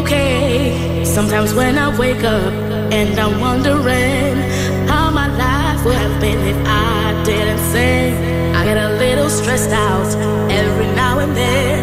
okay. Sometimes when I wake up and I'm wondering how my life would have been if I didn't sing, I get a little stressed out every now and then.